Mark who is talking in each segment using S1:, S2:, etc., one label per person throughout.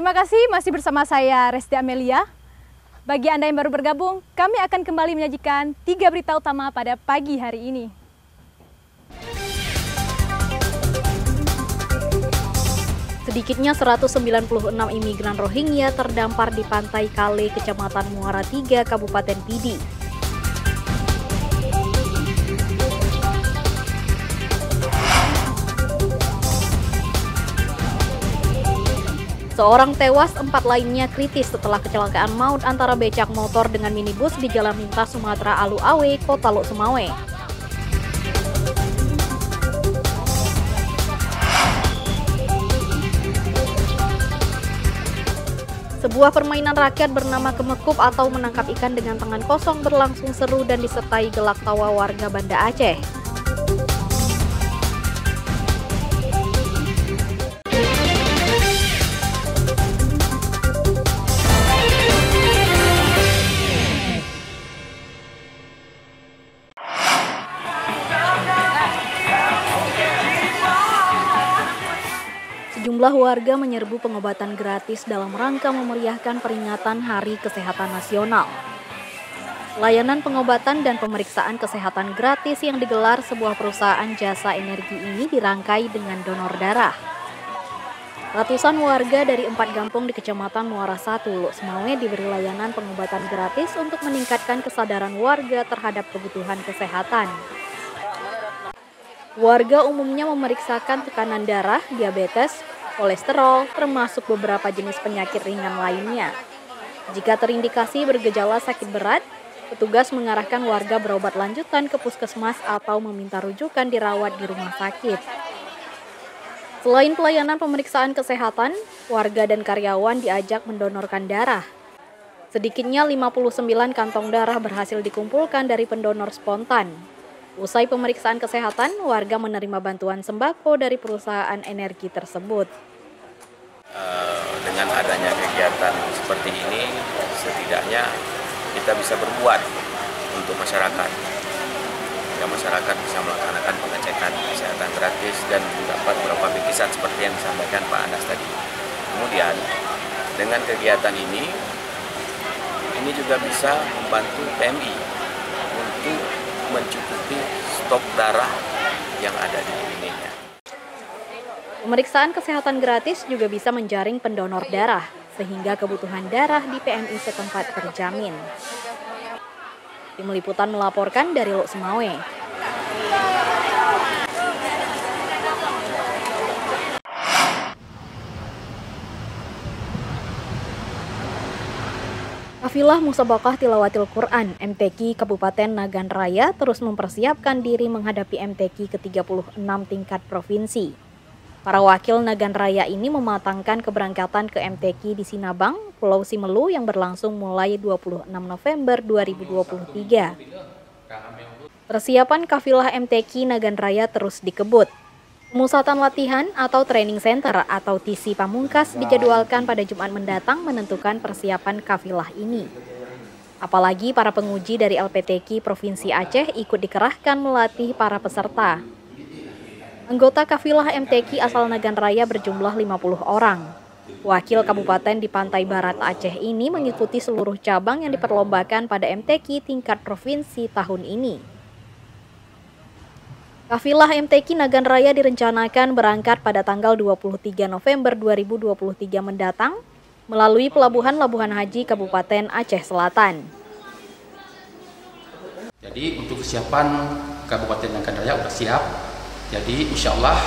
S1: Terima kasih masih bersama saya Resti Amelia. Bagi Anda yang baru bergabung, kami akan kembali menyajikan tiga berita utama pada pagi hari ini.
S2: Sedikitnya 196 imigran Rohingya terdampar di pantai Kale, Kecamatan Muara Tiga, Kabupaten Pidi. Seorang tewas, empat lainnya kritis setelah kecelakaan maut antara becak motor dengan minibus di Jalan Lintas Sumatera Alu Awe, Kota Lok Sumawe. Sebuah permainan rakyat bernama kemekup atau menangkap ikan dengan tangan kosong berlangsung seru dan disertai gelak tawa warga Banda Aceh. Sejumlah warga menyerbu pengobatan gratis dalam rangka memeriahkan peringatan Hari Kesehatan Nasional. Layanan pengobatan dan pemeriksaan kesehatan gratis yang digelar sebuah perusahaan jasa energi ini dirangkai dengan donor darah. Ratusan warga dari empat kampung di Kecamatan Muara Satu, Luk Semawe diberi layanan pengobatan gratis untuk meningkatkan kesadaran warga terhadap kebutuhan kesehatan. Warga umumnya memeriksakan tekanan darah, diabetes, kolesterol, termasuk beberapa jenis penyakit ringan lainnya. Jika terindikasi bergejala sakit berat, petugas mengarahkan warga berobat lanjutan ke puskesmas atau meminta rujukan dirawat di rumah sakit. Selain pelayanan pemeriksaan kesehatan, warga dan karyawan diajak mendonorkan darah. Sedikitnya 59 kantong darah berhasil dikumpulkan dari pendonor spontan. Usai pemeriksaan kesehatan, warga menerima bantuan sembako dari perusahaan energi tersebut.
S3: Dengan adanya kegiatan seperti ini, setidaknya kita bisa berbuat untuk masyarakat. Ya, masyarakat bisa melaksanakan pengecekan kesehatan gratis dan mendapat beberapa bingkisan seperti yang disampaikan Pak Anas tadi. Kemudian, dengan kegiatan ini, ini juga bisa membantu PMI untuk mencukupi stok darah yang ada di Indonesia.
S2: Pemeriksaan kesehatan gratis juga bisa menjaring pendonor darah, sehingga kebutuhan darah di PMI setempat terjamin. Tim Liputan melaporkan dari Lok Semawe. Kafilah Musabakah Tilawatil Quran MTQ Kabupaten Nagan Raya terus mempersiapkan diri menghadapi MTQ ke-36 tingkat provinsi. Para wakil Nagan Raya ini mematangkan keberangkatan ke MTQ di Sinabang, Pulau Simelu yang berlangsung mulai 26 November 2023. Persiapan kafilah MTQ Nagan Raya terus dikebut. Pemusatan latihan atau training center atau TC Pamungkas dijadwalkan pada Jumat mendatang menentukan persiapan kafilah ini. Apalagi para penguji dari LPTQ Provinsi Aceh ikut dikerahkan melatih para peserta. Anggota kafilah MTQ asal Nagan Raya berjumlah 50 orang. Wakil kabupaten di pantai barat Aceh ini mengikuti seluruh cabang yang diperlombakan pada MTQ tingkat provinsi tahun ini. Kafilah MTQ Nagan Raya direncanakan berangkat pada tanggal 23 November 2023 mendatang melalui Pelabuhan Labuhan Haji Kabupaten Aceh Selatan.
S4: Jadi untuk kesiapan Kabupaten Nagan Raya sudah siap. Jadi insya Allah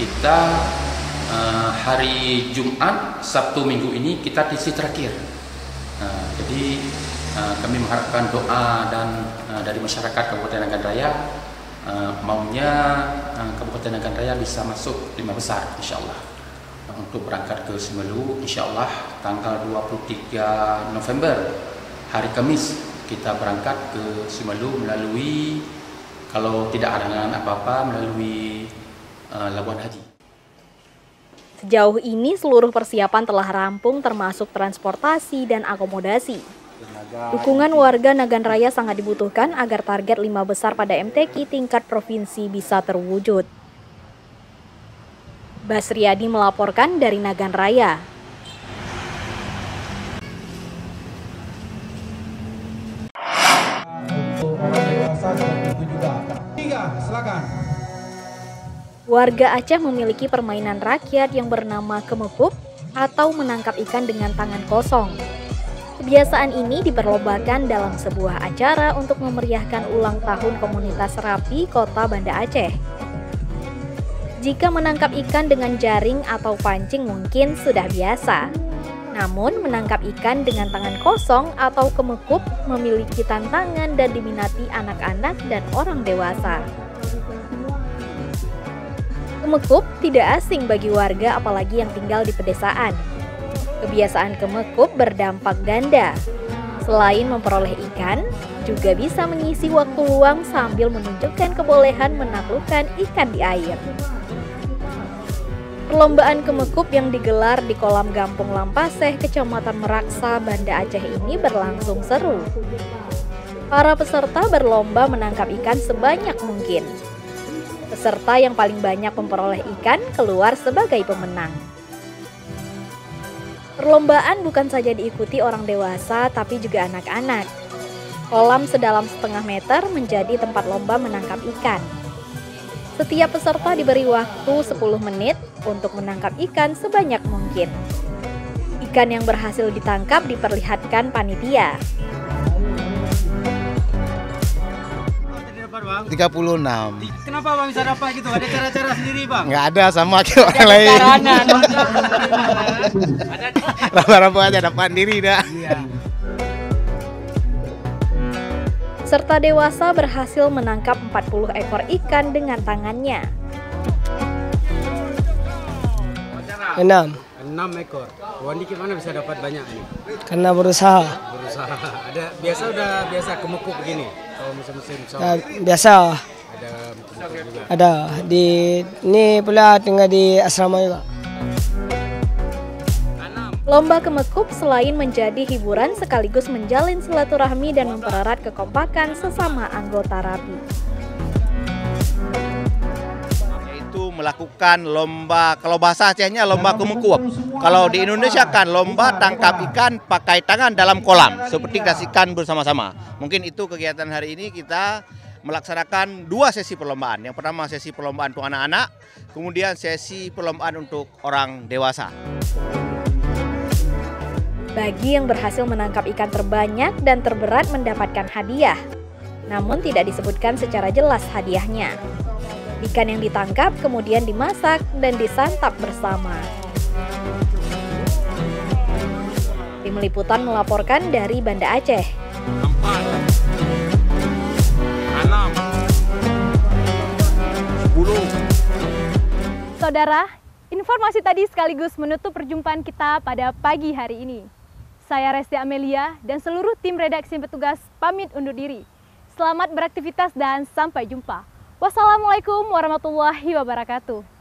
S4: kita uh, hari Jumat, Sabtu, Minggu ini kita tisi terakhir. Uh, jadi uh, kami mengharapkan doa dan uh, dari masyarakat Kabupaten Nagan Raya uh, maunya uh, Kabupaten Nagan Raya bisa masuk lima besar insya Allah untuk berangkat ke Semelu insya Allah tanggal 23 November hari Kamis kita berangkat ke Semelu melalui kalau tidak ada apa-apa melalui uh, Labuan Haji.
S2: Sejauh ini seluruh persiapan telah rampung termasuk transportasi dan akomodasi. Dukungan warga Nagan Raya sangat dibutuhkan agar target lima besar pada MTQ tingkat provinsi bisa terwujud. Basriadi melaporkan dari Nagan Raya.
S5: Tiga, silakan.
S2: Warga Aceh memiliki permainan rakyat yang bernama kemekup atau menangkap ikan dengan tangan kosong. Kebiasaan ini diperlombakan dalam sebuah acara untuk memeriahkan ulang tahun komunitas Rapi Kota Banda Aceh. Jika menangkap ikan dengan jaring atau pancing mungkin sudah biasa. Namun menangkap ikan dengan tangan kosong atau kemekup memiliki tantangan dan diminati anak-anak dan orang dewasa. Kemekup tidak asing bagi warga apalagi yang tinggal di pedesaan. Kebiasaan kemekup berdampak ganda. Selain memperoleh ikan, juga bisa mengisi waktu luang sambil menunjukkan kebolehan menaklukkan ikan di air. Perlombaan kemekup yang digelar di kolam Gampung Lampaseh, Kecamatan Meraksa, Banda Aceh ini berlangsung seru. Para peserta berlomba menangkap ikan sebanyak mungkin. Peserta yang paling banyak memperoleh ikan keluar sebagai pemenang. Perlombaan bukan saja diikuti orang dewasa, tapi juga anak-anak. Kolam sedalam setengah meter menjadi tempat lomba menangkap ikan. Setiap peserta diberi waktu 10 menit untuk menangkap ikan sebanyak mungkin. Ikan yang berhasil ditangkap diperlihatkan panitia.
S6: 36.
S7: Kenapa bang bisa dapat gitu? Ada cara-cara sendiri bang?
S6: Nggak ada sama kayak orang lain. Raba-raba aja dapat diri dah.
S2: Serta dewasa berhasil menangkap 40 ekor ikan dengan tangannya.
S8: Enam,
S7: Enam ekor. Wandi gimana bisa dapat banyak ini?
S8: karena berusaha.
S7: Berusaha. Ada biasa udah biasa kemukuk begini. Kalau musim-musim
S8: Ya,
S7: sawah
S8: biasa
S7: ada
S8: ada di ini pula tinggal di asrama juga.
S2: Lomba kemekup selain menjadi hiburan sekaligus menjalin silaturahmi dan mempererat kekompakan sesama anggota rapi.
S6: Yaitu melakukan lomba, kalau bahasa Acehnya lomba kemekup. Kalau di Indonesia kan lomba tangkap ikan pakai tangan dalam kolam, seperti kasihkan bersama-sama. Mungkin itu kegiatan hari ini kita melaksanakan dua sesi perlombaan. Yang pertama sesi perlombaan untuk anak-anak, kemudian sesi perlombaan untuk orang dewasa.
S2: Bagi yang berhasil menangkap ikan terbanyak dan terberat mendapatkan hadiah. Namun tidak disebutkan secara jelas hadiahnya. Ikan yang ditangkap kemudian dimasak dan disantap bersama. Tim Liputan melaporkan dari Banda Aceh.
S1: Saudara, informasi tadi sekaligus menutup perjumpaan kita pada pagi hari ini. Saya Resti Amelia dan seluruh tim redaksi petugas pamit undur diri. Selamat beraktivitas dan sampai jumpa. Wassalamualaikum warahmatullahi wabarakatuh.